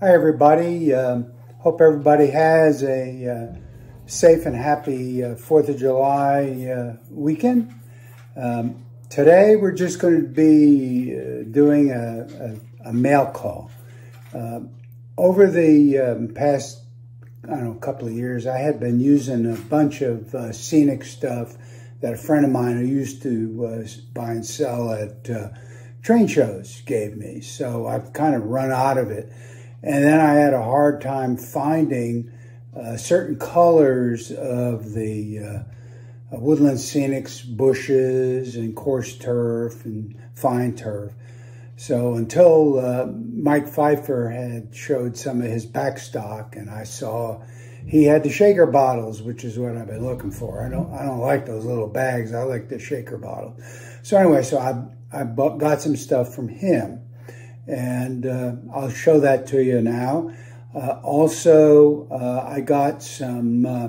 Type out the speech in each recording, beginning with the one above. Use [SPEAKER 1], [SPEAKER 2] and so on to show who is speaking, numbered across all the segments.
[SPEAKER 1] Hi, everybody. Um, hope everybody has a uh, safe and happy uh, 4th of July uh, weekend. Um, today, we're just going to be uh, doing a, a, a, mail call. Um, over the um, past, I don't know, couple of years, I had been using a bunch of uh, scenic stuff that a friend of mine who used to uh, buy and sell at train shows gave me. So I've kind of run out of it. And then I had a hard time finding uh, certain colors of the uh, Woodland Scenics, bushes and coarse turf and fine turf. So until uh, Mike Fifer had showed some of his backstock and I saw he had the shaker bottles, which is what I've been looking for. I don't, I don't like those little bags. I like the shaker bottle. So anyway, so I, I got some stuff from him and uh, I'll show that to you now. Uh, also, uh, I got some uh,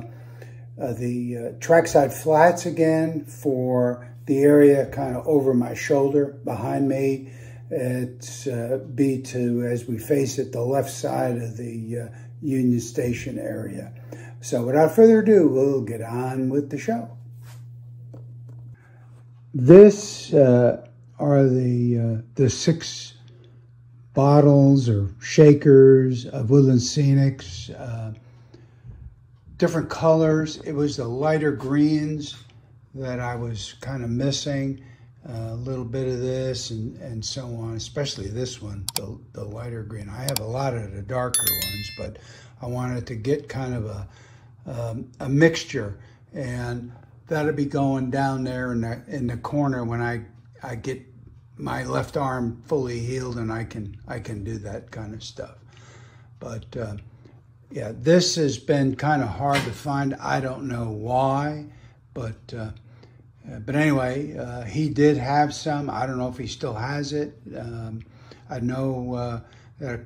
[SPEAKER 1] uh, the uh, trackside flats again for the area kind of over my shoulder behind me. It's B2 as we face it, the left side of the Union Station area. So without further ado, we'll get on with the show. This are the the six bottles or shakers of Woodland Scenics, uh, different colors. It was the lighter greens that I was kind of missing. Uh, a little bit of this and, and so on, especially this one, the, the lighter green. I have a lot of the darker ones, but I wanted to get kind of a, um, a mixture and that'll be going down there in the, in the corner when I, I get my left arm fully healed and I can I can do that kind of stuff. But uh, yeah, this has been kind of hard to find. I don't know why, but uh, uh, but anyway, uh, he did have some. I don't know if he still has it. Um, I know uh, that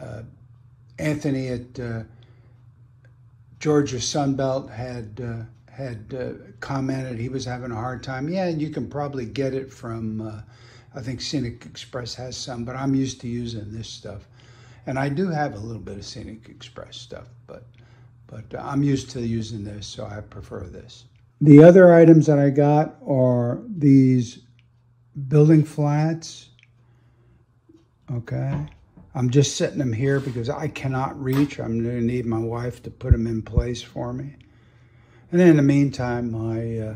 [SPEAKER 1] uh, Anthony at Georgia Sunbelt had had uh, commented he was having a hard time. Yeah, and you can probably get it from, uh, I think Scenic Express has some, but I'm used to using this stuff. And I do have a little bit of Scenic Express stuff, but but I'm used to using this, so I prefer this. The other items that I got are these building flats. Okay. I'm just setting them here because I cannot reach. I'm going to need my wife to put them in place for me. And in the meantime, my uh,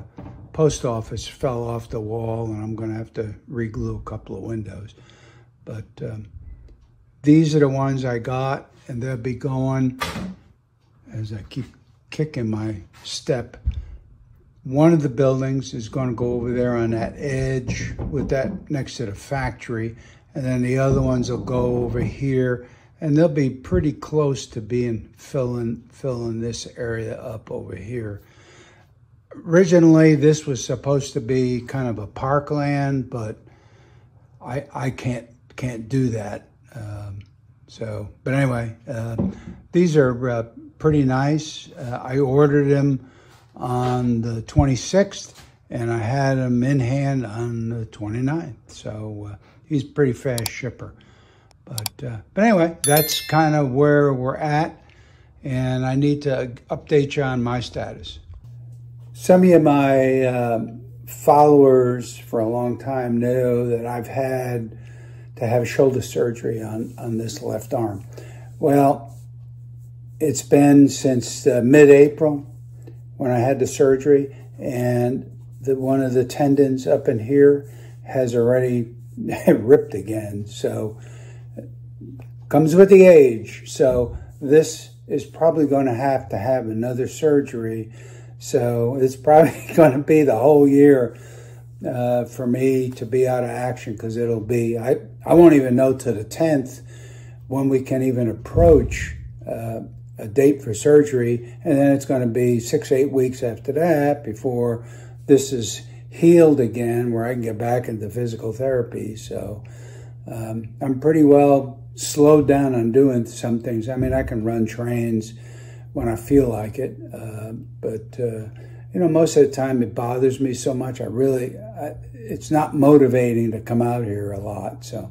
[SPEAKER 1] post office fell off the wall and I'm going to have to reglue a couple of windows. But um, these are the ones I got and they'll be going as I keep kicking my step. One of the buildings is going to go over there on that edge with that next to the factory. And then the other ones will go over here and they'll be pretty close to being filling filling this area up over here. Originally, this was supposed to be kind of a parkland, but I I can't can't do that. Um, so, but anyway, uh, these are uh, pretty nice. Uh, I ordered them on the 26th, and I had them in hand on the 29th. So uh, he's pretty fast shipper. But, uh, but anyway, that's kind of where we're at. And I need to update you on my status. Some of my uh, followers for a long time know that I've had to have shoulder surgery on, on this left arm. Well, it's been since uh, mid-April when I had the surgery, and the, one of the tendons up in here has already ripped again. So comes with the age. So this is probably going to have to have another surgery. So it's probably going to be the whole year uh, for me to be out of action because it'll be, I, I won't even know to the 10th when we can even approach uh, a date for surgery. And then it's going to be six, eight weeks after that before this is healed again where I can get back into physical therapy. So um, I'm pretty well slowed down on doing some things. I mean, I can run trains when I feel like it, uh, but uh, you know, most of the time it bothers me so much. I really, I, it's not motivating to come out here a lot. So,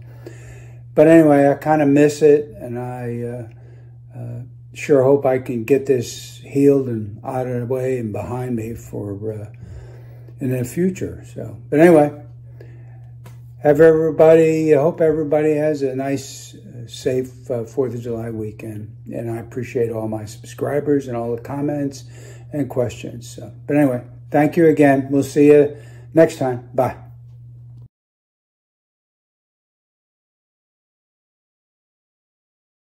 [SPEAKER 1] but anyway, I kind of miss it, and I uh, uh, sure hope I can get this healed and out of the way and behind me for uh, in the future. So, but anyway, have everybody. I hope everybody has a nice, safe uh, Fourth of July weekend, and I appreciate all my subscribers and all the comments and questions. So, but anyway, thank you again. We'll see you next time. Bye.